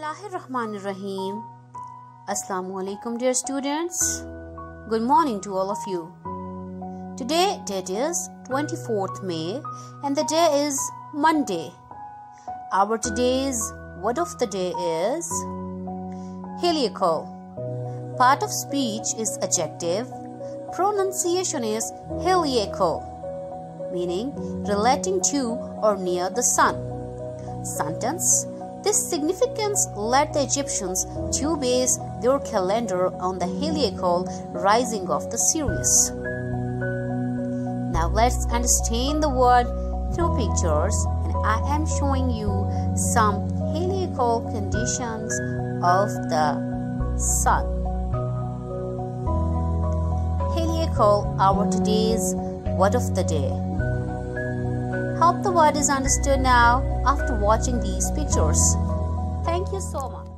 Bismillahirrahmanirrahim. Assalamu alaikum, dear students. Good morning to all of you. Today, date is 24th May, and the day is Monday. Our today's word of the day is heliacal. Part of speech is adjective. Pronunciation is heliacal, meaning relating to or near the sun. Sentence this significance led the Egyptians to base their calendar on the heliacal rising of the Sirius. Now let's understand the word through pictures and I am showing you some heliacal conditions of the sun. Heliacal our today's word of the day. Hope the word is understood now after watching these pictures. Thank you so much.